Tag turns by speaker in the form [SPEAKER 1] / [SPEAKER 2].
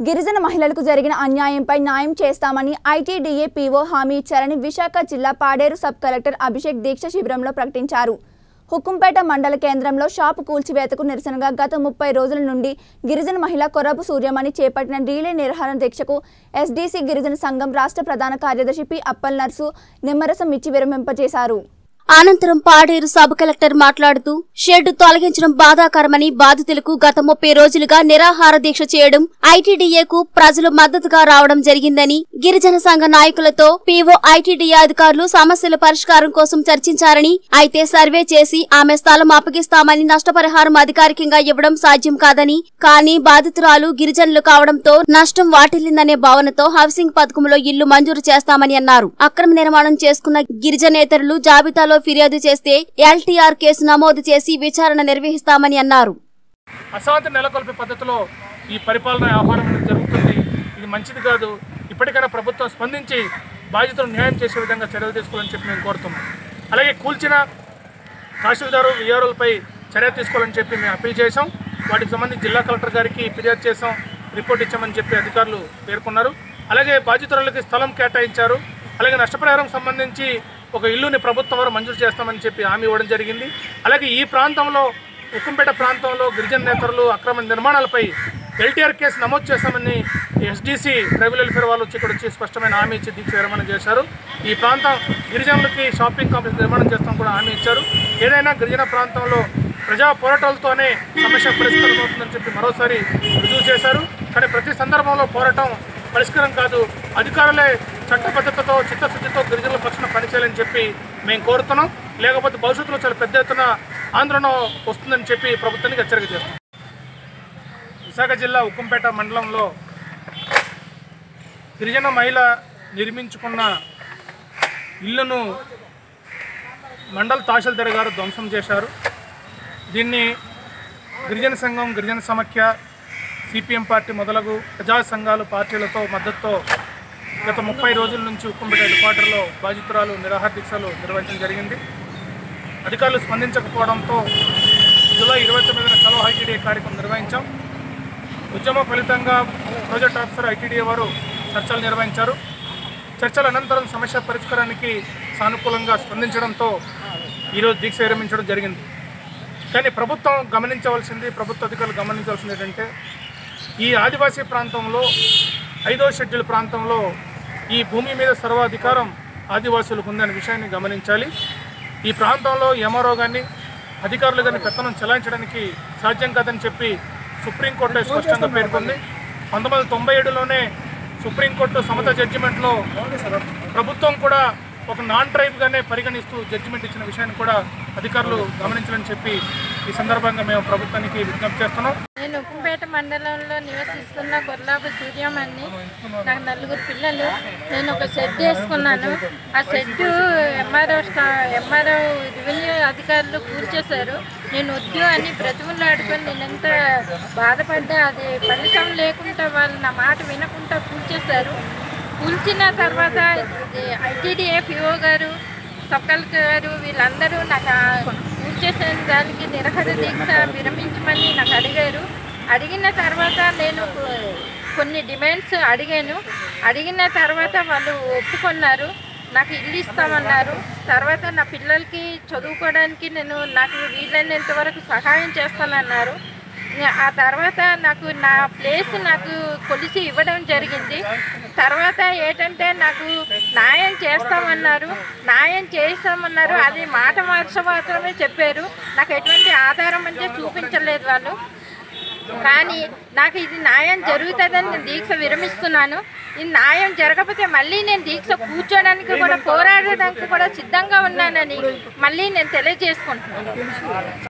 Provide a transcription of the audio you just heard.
[SPEAKER 1] గిరిజన మహిళలకు జరిగిన అన్యాయంపై న్యాయం చేస్తామని ఐటీడీఏ పీఓ హామీ ఇచ్చారని విశాఖ జిల్లా పాడేరు సబ్ కలెక్టర్ అభిషేక్ దీక్ష శిబిరంలో ప్రకటించారు. హుకుంపేట మండల కేంద్రంలో షాపు కూల్చివేతకు నిరసనగా గత ముప్పై రోజుల నుండి గిరిజన మహిళ కొరపు సూర్యమణి చేపట్టిన రీలే నిర్హారణ దీక్షకు ఎస్డీసీ గిరిజన సంఘం రాష్ట్ర ప్రధాన కార్యదర్శి పి అప్పల్ నర్సు నిమ్మరసం ఇచ్చి విరమింపజేశారు.
[SPEAKER 2] అనంతరం పాడేరు సబ్ కలెక్టర్ మాట్లాడుతూ షెడ్ తొలగించడం బాధాకరమని బాధితులకు గత ముప్పై రోజులుగా నిరాహార దీక్ష చేయడం ఐటీడీఏకు ప్రజలు మద్దతుగా రావడం జరిగిందని గిరిజన సంఘ నాయకులతో పీఓ ఐటీడీఏ అధికారులు సమస్యల పరిష్కారం కోసం చర్చించారని అయితే సర్వే చేసి ఆమె స్థలం అప్పగిస్తామని నష్టపరిహారం అధికారికంగా ఇవ్వడం సాధ్యం కాదని కానీ బాధితురాలు గిరిజనులు కావడంతో నష్టం వాటిల్లిందనే భావనతో హౌసింగ్ పథకంలో ఇల్లు మంజూరు చేస్తామని అన్నారు. అక్రమ నిర్మాణం చేసుకున్న గిరిజనేతరులు జాబితాలో ఫిర్యాదు చేస్తే ఎల్టీఆర్ కేసు నమోదు చేసి విచారణ నిర్వహిస్తామని అన్నారు.
[SPEAKER 3] అశాంతి నెలకొల్పే పద్ధతిలో ఈ పరిపాలన వ్యవహారం అనేది జరుగుతుంది. ఇది మంచిది కాదు. ఇప్పటికైనా ప్రభుత్వం స్పందించి బాధితులను న్యాయం చేసే విధంగా చర్యలు తీసుకోవాలని చెప్పి మేము కోరుతున్నాం. అలాగే కూల్చిన తహసీల్దారు విఆర్ఓలపై చర్య తీసుకోవాలని చెప్పి మేము అప్పీల్ చేశాం. వాటికి సంబంధించి జిల్లా కలెక్టర్ గారికి ఫిర్యాదు చేశాం. రిపోర్ట్ ఇచ్చామని చెప్పి అధికారులు పేర్కొన్నారు. అలాగే బాధితురాలకి స్థలం కేటాయించారు. అలాగే నష్టపరిహారం సంబంధించి ఒక ఇల్లుని ప్రభుత్వం వారు మంజూరు చేస్తామని చెప్పి హామీ ఇవ్వడం జరిగింది. అలాగే ఈ ప్రాంతంలో ఉక్కంపేట ప్రాంతంలో గిరిజన నేతలు అక్రమ నిర్మాణాలపై ఎల్టీఆర్ కేసు నమోదు చేశామని ఎస్డీసీ ట్రైబల్ వెల్ఫేర్ వాళ్ళు వచ్చి ఇక్కడ వచ్చి స్పష్టమైన హామీ ఇచ్చి దీక్ష విరమణ చేశారు. ఈ ప్రాంతం గిరిజనులకి షాపింగ్ కాంప్లెక్స్ నిర్మాణం చేస్తాం కూడా హామీ ఇచ్చారు. ఏదైనా గిరిజన ప్రాంతంలో ప్రజా పోరాటాలతోనే సమస్య పరిష్కారం అవుతుందని చెప్పి మరోసారి రుజువు చేశారు. కానీ ప్రతి సందర్భంలో పోరాటం పరిష్కారం కాదు. అధికారులే చట్టబద్ధతతో చిత్తశుద్ధితో గిరిజనుల పక్షాన పనిచేయాలని చెప్పి మేము కోరుతున్నాం. లేకపోతే భవిష్యత్తులో చాలా పెద్ద ఎత్తున ఆందోళన వస్తుందని చెప్పి ప్రభుత్వానికి హెచ్చరిక చేస్తాం విశాఖ జిల్లా ఉక్కంపేట మండలంలో గిరిజన మహిళ నిర్మించుకున్న ఇళ్ళను మండల తహసీల్దార్ గారు ధ్వంసం చేశారు. దీన్ని గిరిజన సంఘం గిరిజన సమాఖ్య సిపిఎం పార్టీ మొదలగు ప్రజా సంఘాలు పార్టీలతో మద్దతుతో గత ముప్పై రోజుల నుంచి ఉక్కంపేట హెడ్ క్వార్టర్లో బాధితురాలు నిరాహార దీక్షలు నిర్వహించడం జరిగింది. అధికారులు స్పందించకపోవడంతో జూలై ఇరవై తొమ్మిదిన కలో ఐటీడీఏ కార్యక్రమం నిర్వహించాం. ఉద్యమ ఫలితంగా ప్రాజెక్ట్ ఆఫీసర్ ఐటీడీఏ వారు చర్చలు నిర్వహించారు. చర్చల అనంతరం సమస్య పరిష్కారానికి సానుకూలంగా స్పందించడంతో ఈరోజు దీక్ష విరమించడం జరిగింది. కానీ ప్రభుత్వం గమనించవలసింది ప్రభుత్వ అధికారులు గమనించవలసింది ఏంటంటే ఈ ఆదివాసీ ప్రాంతంలో ఐదో షెడ్యూల్ ప్రాంతంలో ఈ భూమి మీద సర్వాధికారం ఆదివాసులకు ఉందనే విషయాన్ని గమనించాలి. ఈ ప్రాంతంలో ఎంఆర్ఓ కానీ అధికారులు కానీ పెత్తనం చెలాయించడానికి సాధ్యం కాదని చెప్పి సుప్రీంకోర్టు స్పష్టంగా పేర్కొంది. పంతొమ్మిది వందల తొంభై ఏడులోనే సుప్రీంకోర్టు సమత జడ్జిమెంట్లో ప్రభుత్వం కూడా ఒక నాన్ ట్రైబ్గానే పరిగణిస్తూ జడ్జిమెంట్ ఇచ్చిన విషయాన్ని కూడా అధికారులు గమనించాలని చెప్పి ఈ సందర్భంగా మేము ప్రభుత్వానికి విజ్ఞప్తి చేస్తున్నాం.
[SPEAKER 4] నేను ఉప్పుపేట మండలంలో నివసిస్తున్న కొర్లాపు సూర్యమని నాకు నలుగురు పిల్లలు. నేను ఒక షెడ్ వేసుకున్నాను. ఆ షెడ్ ఎంఆర్ఓ స్టా ఎంఆర్ఓ రెవెన్యూ అధికారులు కూర్చేశారు నేను వద్దు అని ఆడుకొని నేను ఎంత బాధపడ్డా అది ఫలితం లేకుండా వాళ్ళు నా మాట వినకుండా కూర్చేశారు కూల్చిన తర్వాత ఐటీడీఏ పిఓ గారు సొక్కల్ గారు వీళ్ళందరూ నాకు కూర్చేసిన దానికి నిరహద దీక్ష విరమించమని నాకు అడిగారు. అడిగిన తర్వాత నేను కొన్ని డిమాండ్స్ అడిగాను. అడిగిన తర్వాత వాళ్ళు ఒప్పుకున్నారు. నాకు ఇల్లు ఇస్తామన్నారు. తర్వాత నా పిల్లలకి చదువుకోవడానికి నేను నాకు వీలైనంత వరకు సహాయం చేస్తానన్నారు. ఆ తర్వాత నాకు నా ప్లేస్ నాకు కొలిసి ఇవ్వడం జరిగింది. తర్వాత ఏంటంటే నాకు న్యాయం చేస్తామన్నారు. న్యాయం చేస్తామన్నారు. అది మాట మార్చ మాత్రమే చెప్పారు. నాకు ఎటువంటి ఆధారం అంటే చూపించలేదు వాళ్ళు. కానీ నాకు ఇది న్యాయం జరుగుతుందని నేను దీక్ష విరమిస్తున్నాను. ఇది న్యాయం జరగకపోతే మళ్ళీ నేను దీక్ష కూర్చోడానికి కూడా పోరాడడానికి కూడా సిద్ధంగా ఉన్నానని మళ్ళీ నేను తెలియజేసుకుంటున్నాను.